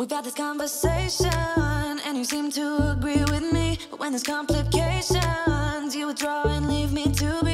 We've had this conversation, and you seem to agree with me. But when there's complications, you withdraw and leave me to be.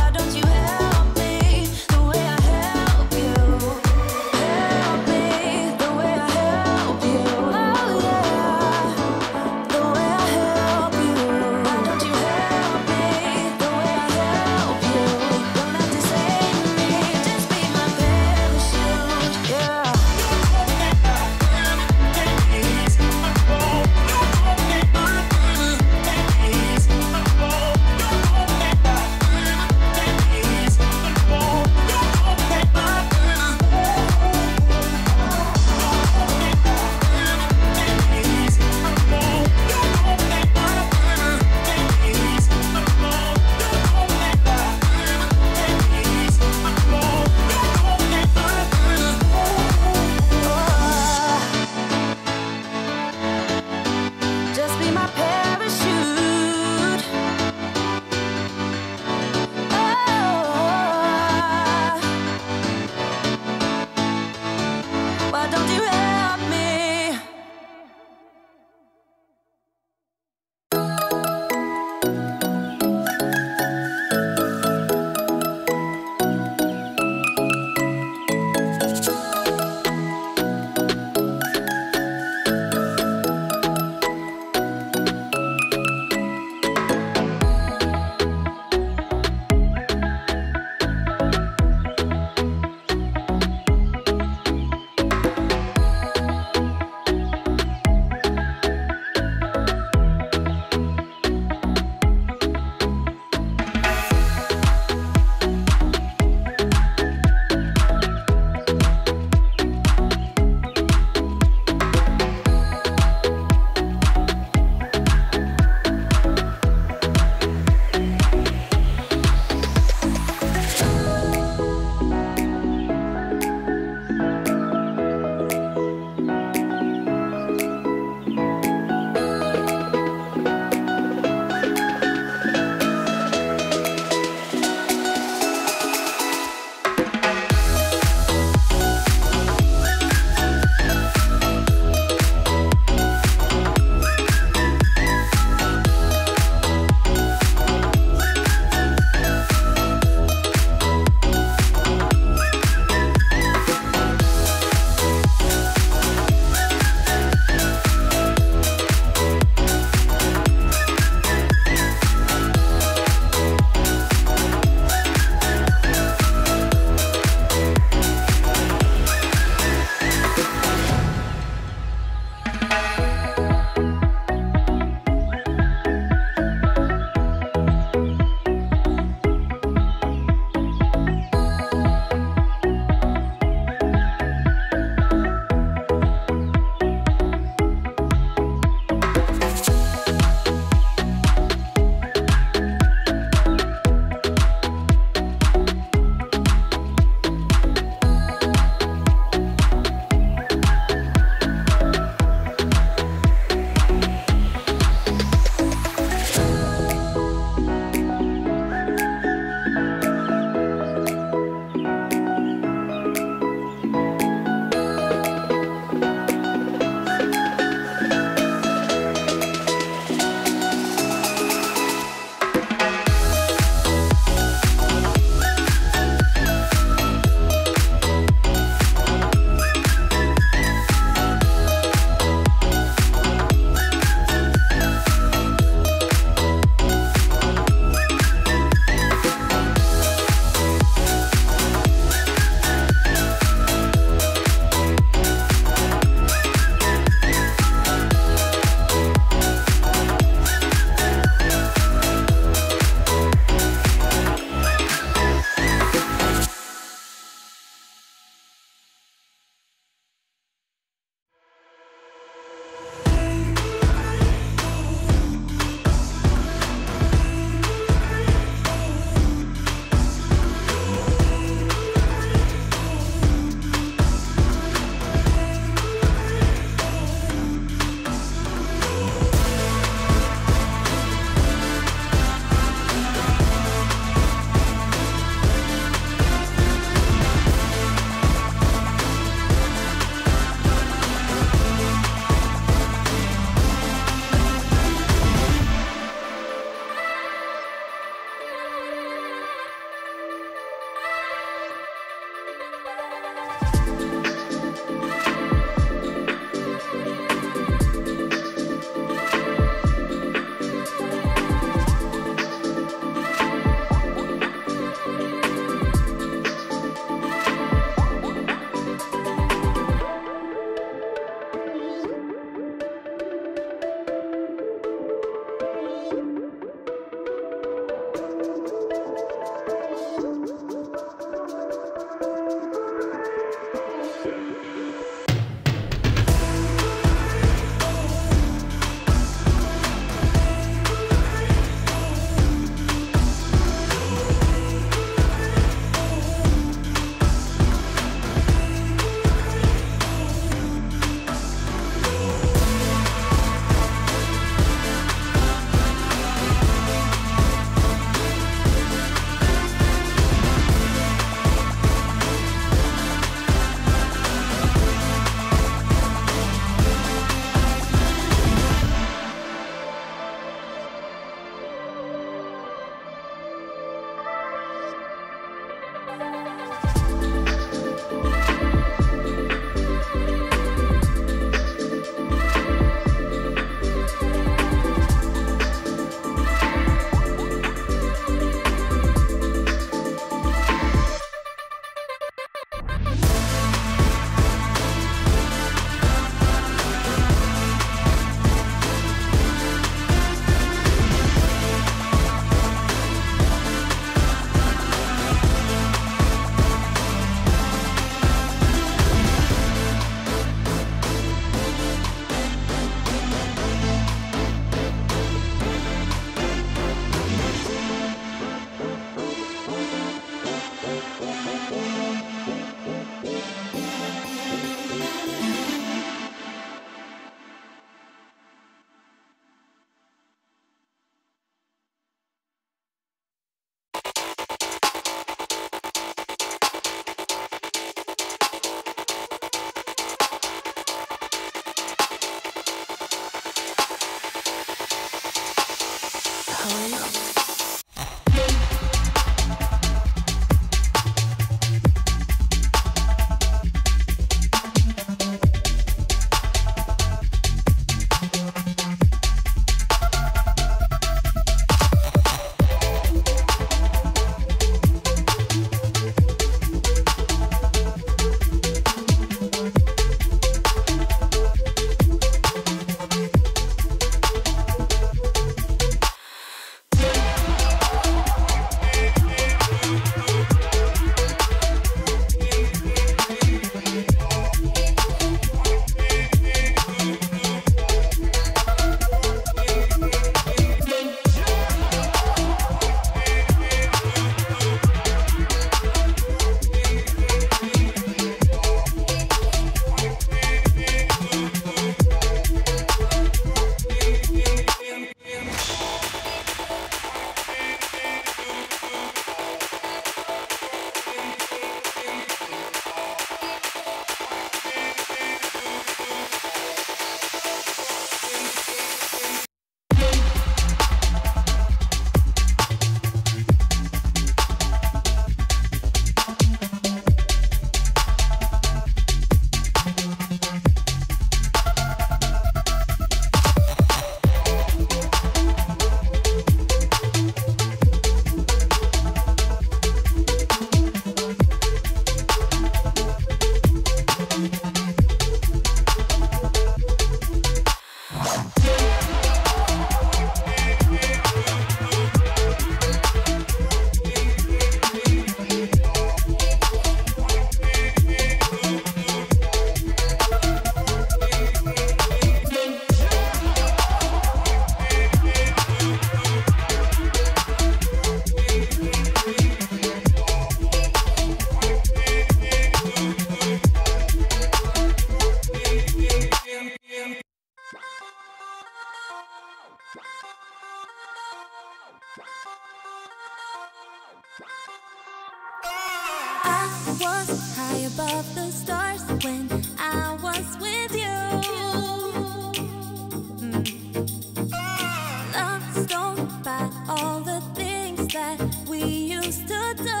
all the things that we used to do.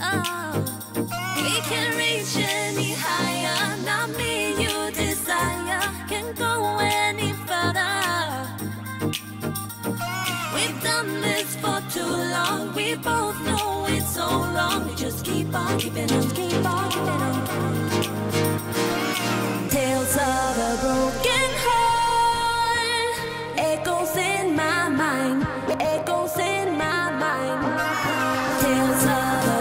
Ah, we can reach any higher, not me you desire, can go any further. We've done this for too long, we both know it's so wrong. We just keep on keeping on, keep on keeping on. feels alive.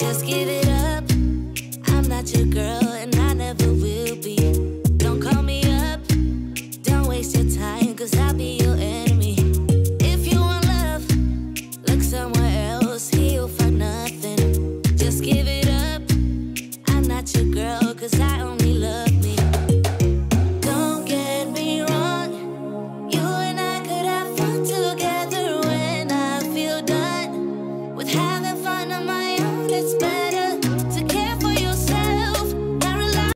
Just give it up. I'm not your girl,